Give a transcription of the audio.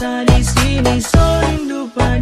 sa di sini soring dupa